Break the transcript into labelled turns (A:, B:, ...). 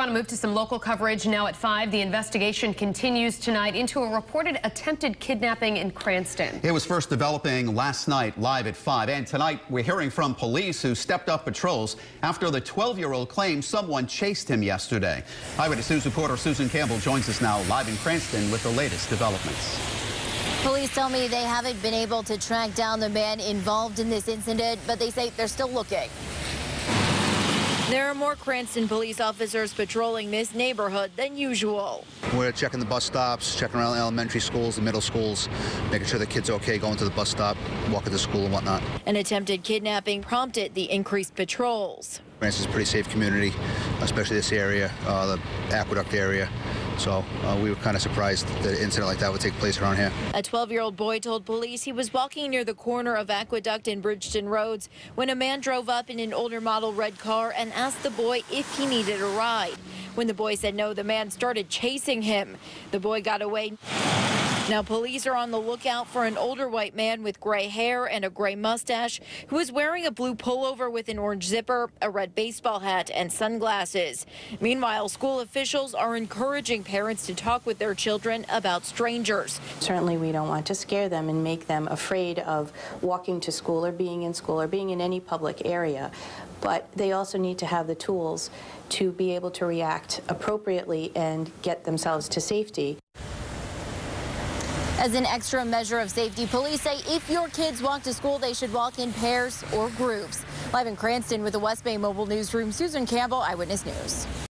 A: want to move to some local coverage now at 5. The investigation continues tonight into a reported attempted kidnapping in Cranston.
B: It was first developing last night live at 5. And tonight we're hearing from police who stepped up patrols after the 12-year-old claimed someone chased him yesterday. Eyewitness News reporter Susan Campbell joins us now live in Cranston with the latest developments.
C: Police tell me they haven't been able to track down the man involved in this incident, but they say they're still looking.
D: There are more Cranston police officers patrolling this neighborhood than usual.
E: We're checking the bus stops, checking around elementary schools and middle schools, making sure the kids are okay going to the bus stop, walking to school and whatnot.
D: An attempted kidnapping prompted the increased patrols.
E: Cranston's a pretty safe community, especially this area, uh, the aqueduct area. So uh, we were kind of surprised that an incident like that would take place around here.
D: A 12-year-old boy told police he was walking near the corner of Aqueduct and Bridgeton Roads when a man drove up in an older model red car and asked the boy if he needed a ride. When the boy said no, the man started chasing him. The boy got away. Now, police are on the lookout for an older white man with gray hair and a gray mustache who is wearing a blue pullover with an orange zipper, a red baseball hat, and sunglasses. Meanwhile, school officials are encouraging parents to talk with their children about strangers.
F: Certainly, we don't want to scare them and make them afraid of walking to school or being in school or being in any public area. But they also need to have the tools to be able to react appropriately and get themselves to safety.
C: As an extra measure of safety, police say if your kids walk to school, they should walk in pairs or groups. Live in Cranston with the West Bay Mobile Newsroom, Susan Campbell, Eyewitness News.